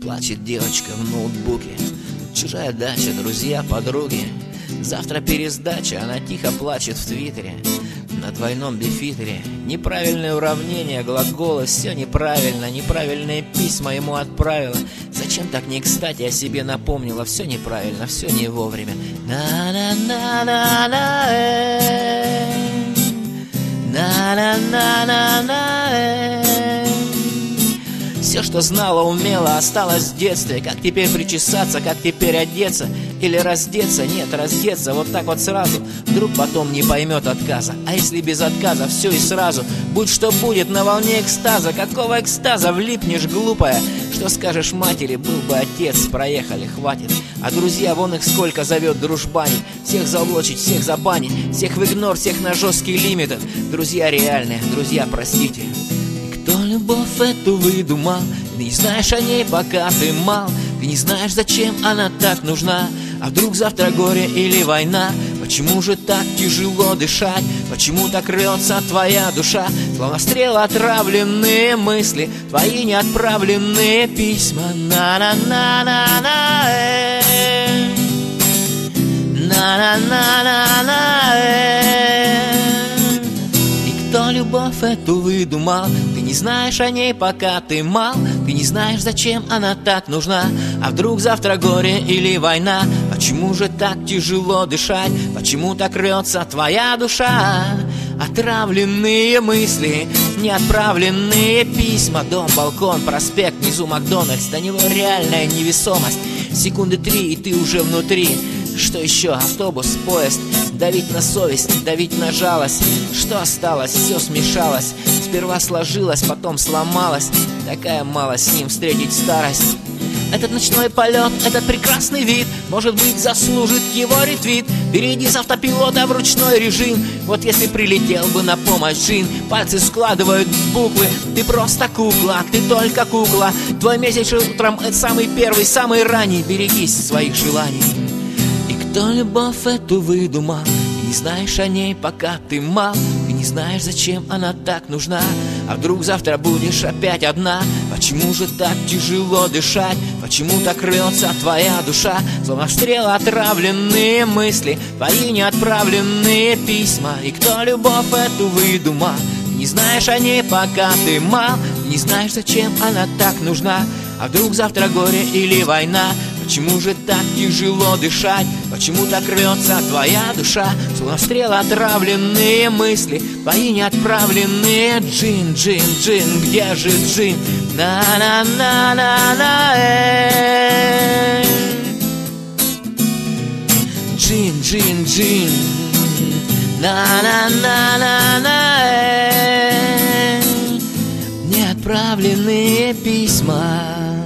Плачет девочка в ноутбуке Чужая дача, друзья, подруги Завтра пересдача, она тихо плачет в твиттере на двойном бифитере Неправильное уравнение, глаголы, все неправильно. Неправильные письма ему отправила. Зачем так не кстати о себе напомнила? Все неправильно, все не вовремя. На-на-на-на-на На-на-на-на-на все, что знала, умела, осталось в детстве. Как теперь причесаться, как теперь одеться Или раздеться, нет, раздеться. Вот так вот сразу, вдруг потом не поймет отказа. А если без отказа, все и сразу. Будь что будет, на волне экстаза. Какого экстаза, влипнешь, глупая? Что скажешь матери, был бы отец. Проехали, хватит. А друзья, вон их сколько зовет дружбани. Всех залочить, всех забанить. Всех в игнор, всех на жесткий лимит. Друзья реальные, друзья, простите. Кто любовь эту выдумал? Ты не знаешь о ней, пока ты мал. Ты не знаешь, зачем она так нужна А вдруг завтра горе или война? Почему же так тяжело дышать? Почему так рвется твоя душа? Словно стрел отравленные мысли Твои неотправленные письма На-на-на-на-на На-на-на-на-на Любовь эту выдумал? не знаешь о ней, пока ты мал Ты не знаешь, зачем она так нужна А вдруг завтра горе или война Почему же так тяжело дышать? Почему так рвется твоя душа? Отравленные мысли, неотправленные письма Дом, балкон, проспект, внизу Макдональдс До него реальная невесомость Секунды три, и ты уже внутри что еще? Автобус, поезд Давить на совесть, давить на жалость. Что осталось? Все смешалось. Сперва сложилось, потом сломалось. Такая мало с ним встретить старость. Этот ночной полет, этот прекрасный вид Может быть заслужит его ретвит. Перейди с автопилота в ручной режим. Вот если прилетел бы на помощь Джин Пальцы складывают буквы. Ты просто кукла, ты только кукла. Твой месяц утром это самый первый, самый ранний. Берегись своих желаний кто любовь эту выдумал Ты не знаешь о ней, пока ты мал. Ты не знаешь, зачем она так нужна. А вдруг завтра будешь опять одна? Почему же так тяжело дышать? Почему так рвется твоя душа? Словно стрел отравленные мысли. Твои неотправленные письма. И кто любовь эту выдумал? Не знаешь о ней, пока ты мал. Не знаешь, зачем она так нужна. А вдруг завтра горе или война Почему же так тяжело дышать? Почему так рвется твоя душа? Словно стрел отравленные мысли Твои неотправленные Джин, джин, джин, где же джин? На-на-на-на-на э. Джин, джин, джин На-на-на-на-на. Неотправленные письма